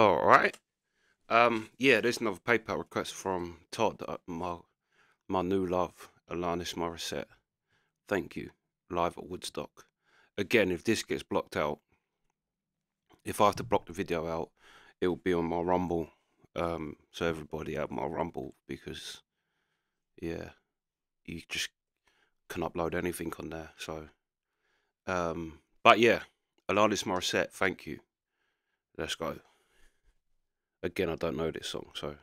All right. Um, yeah, there's another PayPal request from Todd, uh, my my new love, Alanis Morissette. Thank you, live at Woodstock. Again, if this gets blocked out, if I have to block the video out, it will be on my Rumble. Um, so everybody have my Rumble because, yeah, you just can upload anything on there. So, um, but yeah, Alanis Morissette, thank you. Let's go. Again, I don't know this song, so.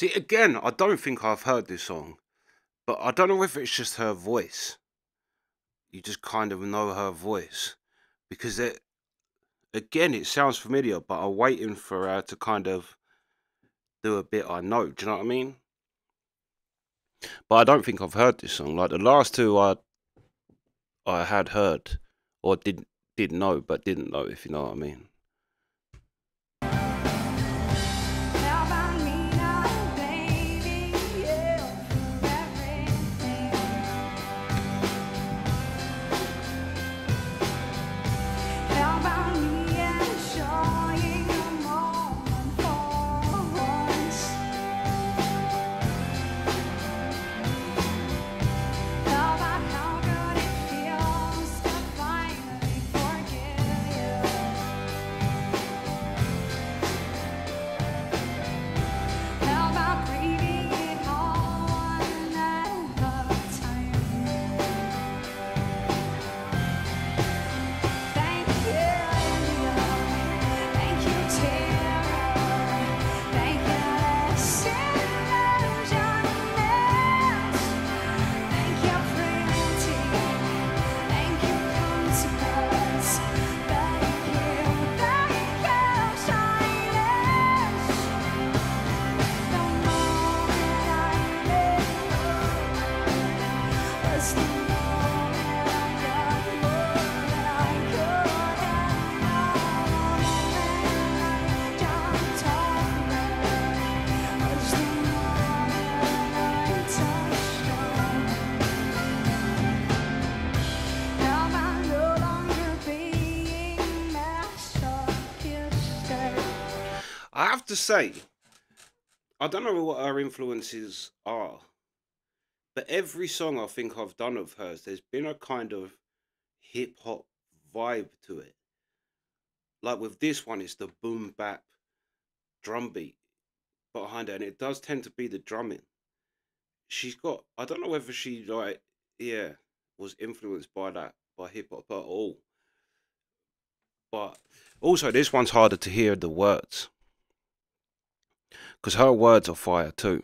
See, again, I don't think I've heard this song, but I don't know if it's just her voice. You just kind of know her voice because it, again, it sounds familiar, but I'm waiting for her to kind of do a bit I know. Do you know what I mean? But I don't think I've heard this song. Like the last two, I I had heard or did did know, but didn't know. If you know what I mean. To say, I don't know what her influences are, but every song I think I've done of hers, there's been a kind of hip hop vibe to it. Like with this one, it's the boom bap drum beat behind it, and it does tend to be the drumming. She's got, I don't know whether she, like, yeah, was influenced by that, by hip hop at all. But also, this one's harder to hear the words because her words are fire too.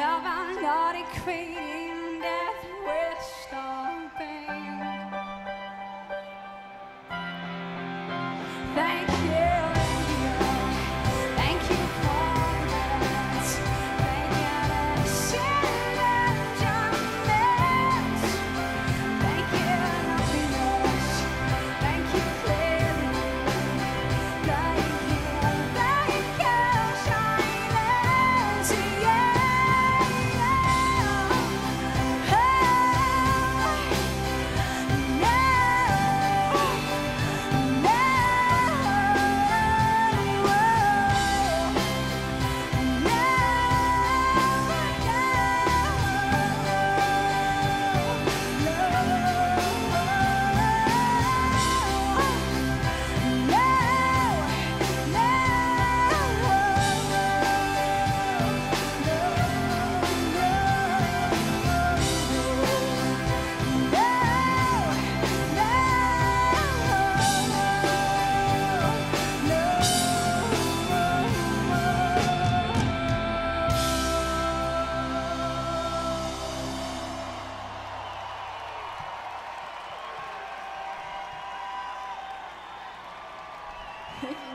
Have I not equating death with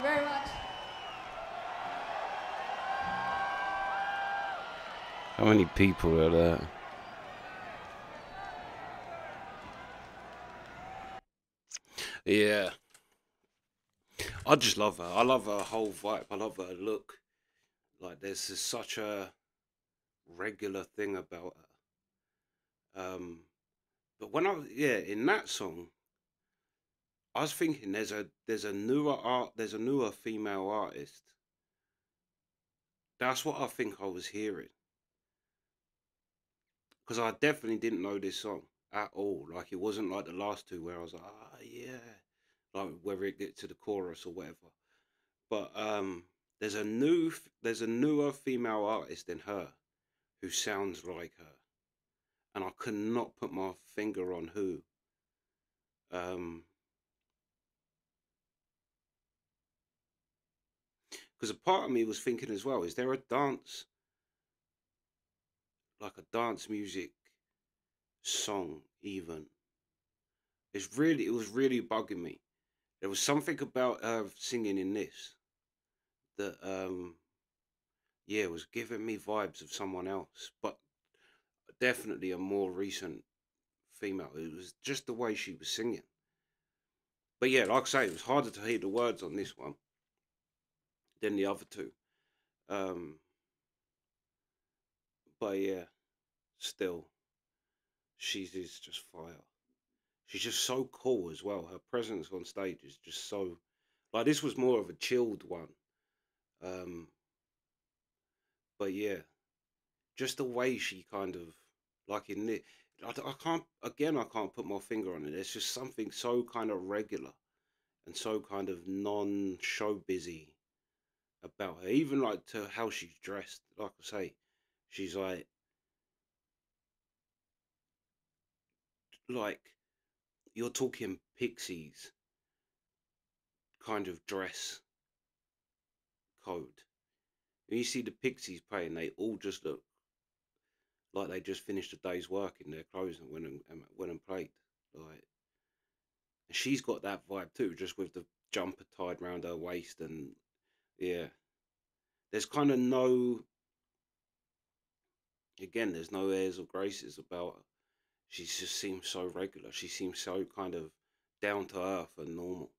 very much. How many people are there? Yeah. I just love her. I love her whole vibe. I love her look. Like there's just such a regular thing about her. Um but when I yeah, in that song, I was thinking there's a there's a newer art there's a newer female artist. That's what I think I was hearing. Because I definitely didn't know this song at all. Like it wasn't like the last two where I was like, ah yeah. Like whether it get to the chorus or whatever. But um there's a new there's a newer female artist than her who sounds like her. And I could not put my finger on who. Um because a part of me was thinking as well, is there a dance like a dance music song even? It's really it was really bugging me. There was something about her singing in this that um yeah was giving me vibes of someone else, but definitely a more recent female. It was just the way she was singing. But yeah, like I say, it was harder to hear the words on this one than the other two. Um but yeah, still she's is just fire. She's just so cool as well. Her presence on stage is just so like this was more of a chilled one. Um but yeah, just the way she kind of like in the I can't again I can't put my finger on it. It's just something so kind of regular and so kind of non show busy about her. Even like to how she's dressed. Like I say, she's like like you're talking pixies kind of dress code. When you see the pixies playing, they all just look like they just finished a day's work in their clothes and went and, went and played. Like, and she's got that vibe too, just with the jumper tied round her waist and yeah. There's kind of no. Again, there's no airs or graces about her. She just seems so regular. She seems so kind of down to earth and normal.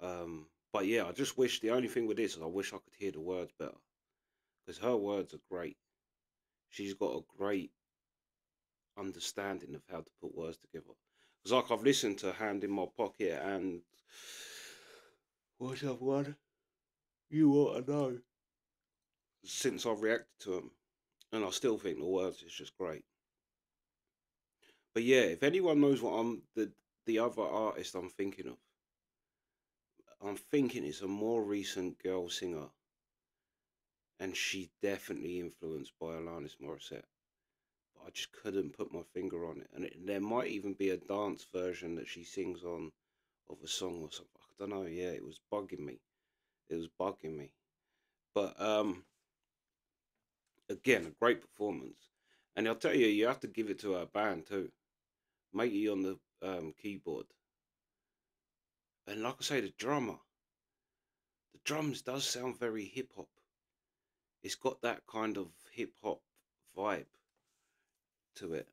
Um, but yeah, I just wish the only thing with this is I wish I could hear the words better because her words are great. She's got a great understanding of how to put words together. Because like I've listened to Hand in My Pocket and what's that one? You ought to know. Since I've reacted to them, and I still think the words is just great. But yeah, if anyone knows what I'm the the other artist I'm thinking of, I'm thinking it's a more recent girl singer, and she definitely influenced by Alanis Morissette. But I just couldn't put my finger on it, and it, there might even be a dance version that she sings on of a song or something. I don't know. Yeah, it was bugging me. It was bugging me. But um, again, a great performance. And I'll tell you, you have to give it to our band too. Matey on the um, keyboard. And like I say, the drummer, the drums does sound very hip hop. It's got that kind of hip hop vibe to it.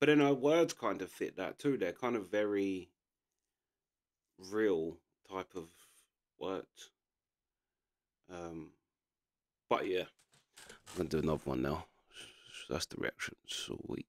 But then her words kind of fit that too. They're kind of very real type of words. Um, but yeah, I'm gonna do another one now. That's the reaction. Sweet.